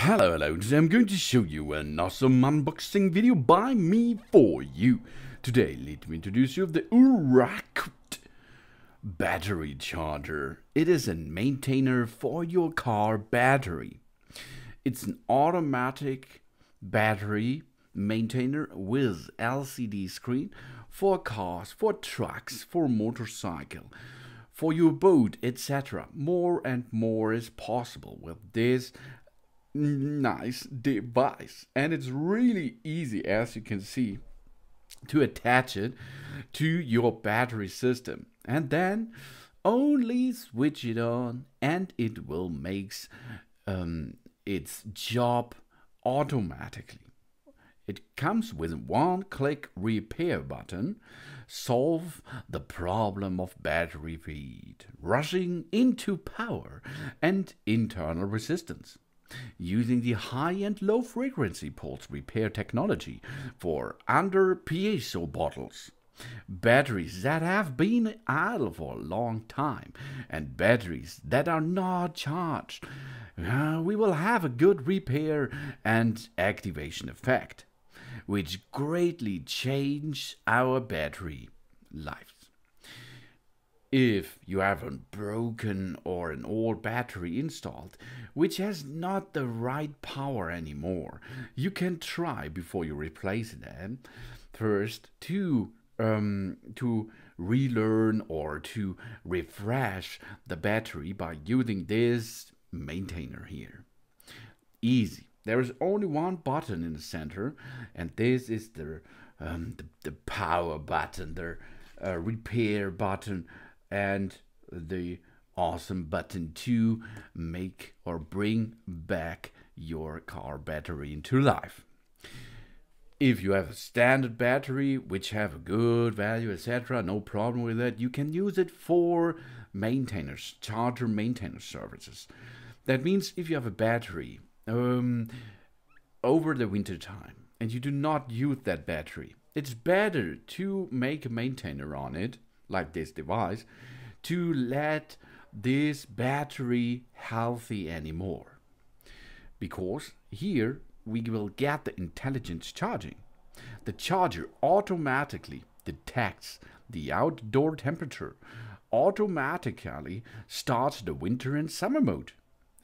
Hello, hello. Today I'm going to show you an awesome unboxing video by me for you. Today, let me introduce you of the URAQT battery charger. It is a maintainer for your car battery. It's an automatic battery maintainer with LCD screen for cars, for trucks, for motorcycle, for your boat, etc. More and more is possible with this nice device. And it's really easy as you can see to attach it to your battery system. And then only switch it on and it will makes um, its job automatically. It comes with one click repair button solve the problem of battery feed rushing into power and internal resistance using the high and low frequency pulse repair technology for under piezo bottles. Batteries that have been idle for a long time and batteries that are not charged. Uh, we will have a good repair and activation effect, which greatly change our battery life if you have a broken or an old battery installed which has not the right power anymore you can try before you replace them. First to um, to relearn or to refresh the battery by using this maintainer here. Easy. There is only one button in the center and this is the um, the, the power button the uh, repair button and the awesome button to make or bring back your car battery into life. If you have a standard battery which have a good value, etc., no problem with that. You can use it for maintainers, charger maintenance services. That means if you have a battery um, over the winter time and you do not use that battery, it's better to make a maintainer on it like this device to let this battery healthy anymore. Because here we will get the intelligence charging. The charger automatically detects the outdoor temperature automatically starts the winter and summer mode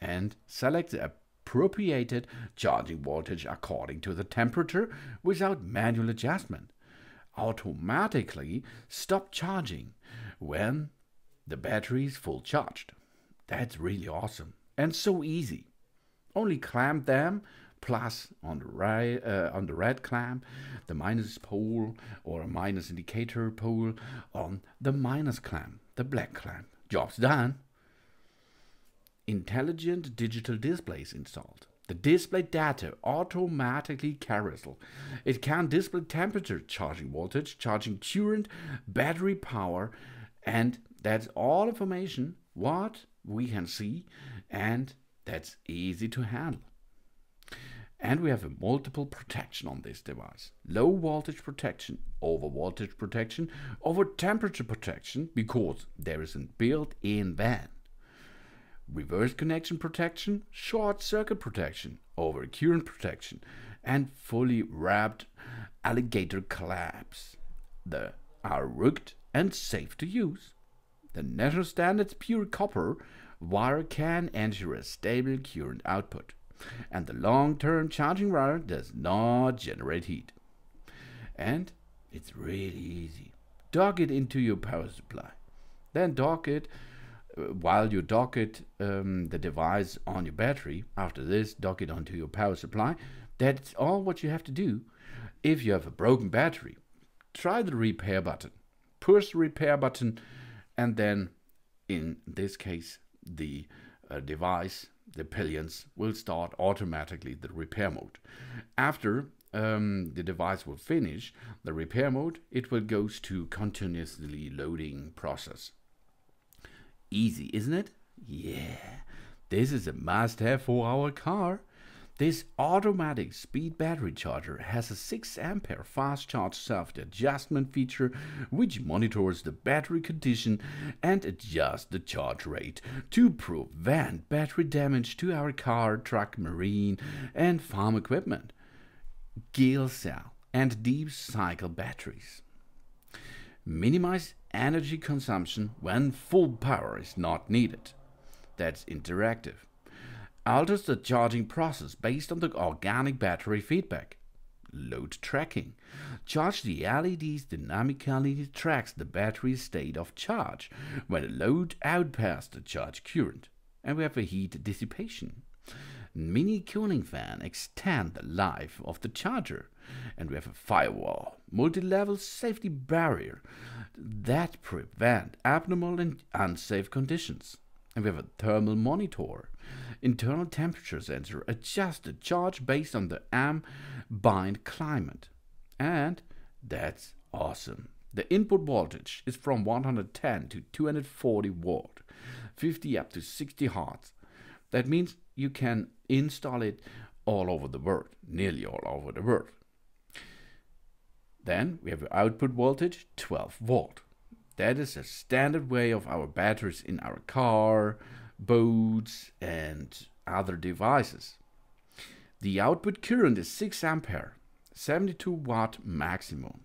and selects the appropriated charging voltage according to the temperature without manual adjustment automatically stop charging when the battery is full charged. That's really awesome and so easy. Only clamp them plus on the right uh, on the red clamp, the minus pole or a minus indicator pole on the minus clamp, the black clamp. Job's done. Intelligent digital displays installed. The display data automatically carousel. It can display temperature, charging voltage, charging current, battery power, and that's all information what we can see and that's easy to handle. And we have a multiple protection on this device. Low voltage protection, over voltage protection, over temperature protection because there is a built-in van reverse connection protection, short circuit protection, over current protection, and fully wrapped alligator clamps. They are rugged and safe to use. The national standards pure copper wire can ensure a stable current output, and the long-term charging wire does not generate heat. And it's really easy. Dock it into your power supply. Then dock it while you dock it, um, the device on your battery, after this, dock it onto your power supply. That's all what you have to do. If you have a broken battery, try the repair button. Push the repair button, and then, in this case, the uh, device, the pillions, will start automatically the repair mode. After um, the device will finish the repair mode, it will go to continuously loading process. Easy, isn't it? Yeah, this is a must have for our car. This automatic speed battery charger has a 6 ampere fast charge self adjustment feature which monitors the battery condition and adjusts the charge rate to prevent battery damage to our car, truck, marine, and farm equipment. Gale cell and deep cycle batteries. Minimize energy consumption when full power is not needed. That's interactive alters the charging process based on the organic battery feedback. Load tracking. Charge the LEDs dynamically tracks the battery's state of charge when a load outpasses the charge current. And we have a heat dissipation. Mini cooling fan extend the life of the charger. And we have a firewall, multi-level safety barrier that prevent abnormal and unsafe conditions. And we have a thermal monitor internal temperature sensor adjust the charge based on the ambient climate. And that's awesome. The input voltage is from 110 to 240 watt, 50 up to 60 hertz. That means you can install it all over the world, nearly all over the world. Then we have output voltage 12 volt. That is a standard way of our batteries in our car, boats, and other devices. The output current is 6 ampere, 72 watt maximum.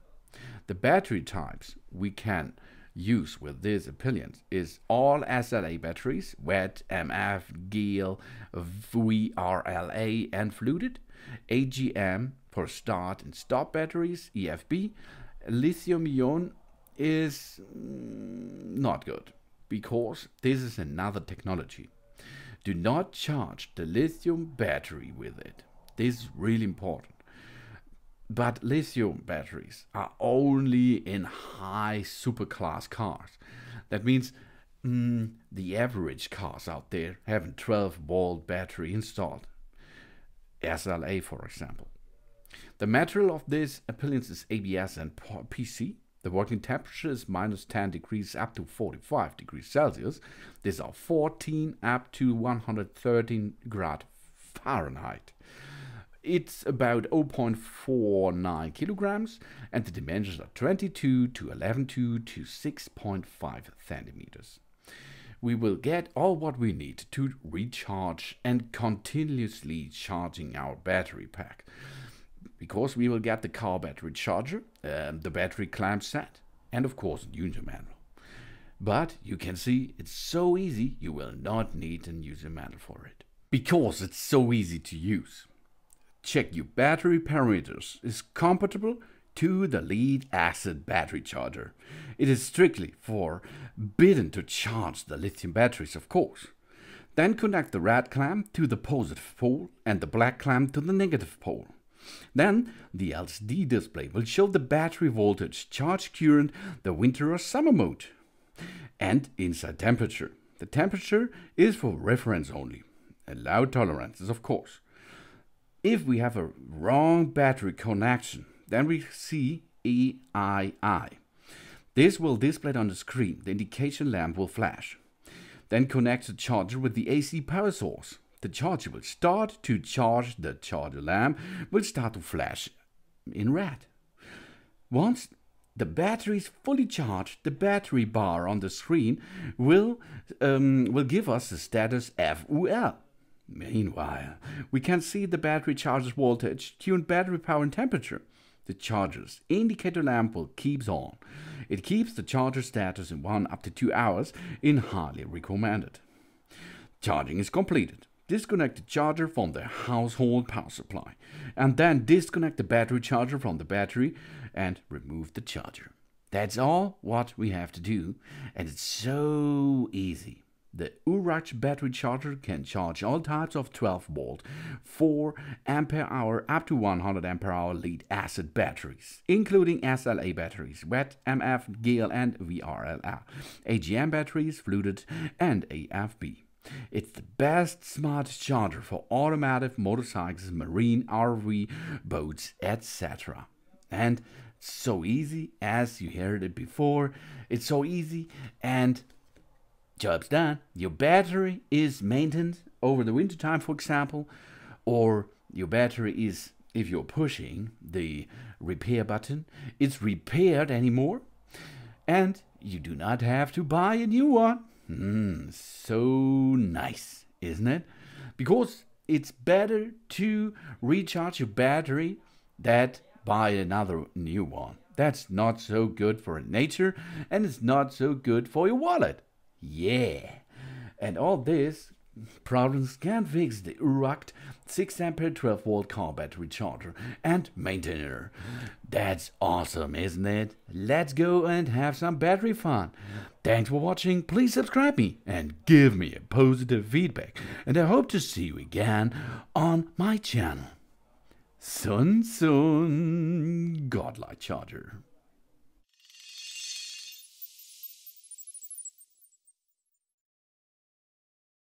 The battery types we can use with these appliance is all SLA batteries, wet, MF, Gale, VRLA, and fluted, AGM for start and stop batteries, EFB, lithium ion is mm, not good because this is another technology. Do not charge the lithium battery with it. This is really important. But lithium batteries are only in high superclass cars. That means mm, the average cars out there have a 12 volt battery installed. SLA, for example. The material of this appliance is ABS and PC, the working temperature is minus 10 degrees up to 45 degrees Celsius. These are 14 up to 113 grad Fahrenheit. It's about 0.49 kilograms and the dimensions are 22 to 11.2 to 6.5 centimeters. We will get all what we need to recharge and continuously charging our battery pack because we will get the car battery charger, um, the battery clamp set, and of course a user manual. But you can see it's so easy you will not need a user manual for it. Because it's so easy to use. Check your battery parameters is compatible to the lead acid battery charger. It is strictly forbidden to charge the lithium batteries of course. Then connect the red clamp to the positive pole and the black clamp to the negative pole. Then the LCD display will show the battery voltage, charge current, the winter or summer mode, and inside temperature. The temperature is for reference only. Allow tolerances, of course. If we have a wrong battery connection, then we see EII. This will display on the screen. The indication lamp will flash. Then connect the charger with the AC power source. The charger will start to charge, the charger lamp will start to flash in red. Once the battery is fully charged, the battery bar on the screen will, um, will give us the status FUL. Meanwhile, we can see the battery charger's voltage, tuned battery power and temperature. The charger's indicator lamp will keep on. It keeps the charger status in one up to two hours in highly recommended. Charging is completed disconnect the charger from the household power supply, and then disconnect the battery charger from the battery and remove the charger. That's all what we have to do, and it's so easy. The URAQT battery charger can charge all types of 12 volt, 4 ampere hour up to 100 ampere hour lead acid batteries, including SLA batteries, wet, MF, Gale, and VRLA, AGM batteries, fluted, and AFB. It's the best smart charger for automotive, motorcycles, marine, RV, boats, etc. And so easy as you heard it before. It's so easy and job's done. Your battery is maintained over the winter time, for example, or your battery is, if you're pushing the repair button, it's repaired anymore. And you do not have to buy a new one. Mm, so nice, isn't it? Because it's better to recharge your battery than buy another new one. That's not so good for nature and it's not so good for your wallet. Yeah. And all this problems can fix the URAQT 6 ampere 12 volt car battery charger and maintainer. That's awesome, isn't it? Let's go and have some battery fun. Thanks for watching. Please subscribe me and give me a positive feedback. And I hope to see you again on my channel. Sun Sun Godlight Charger.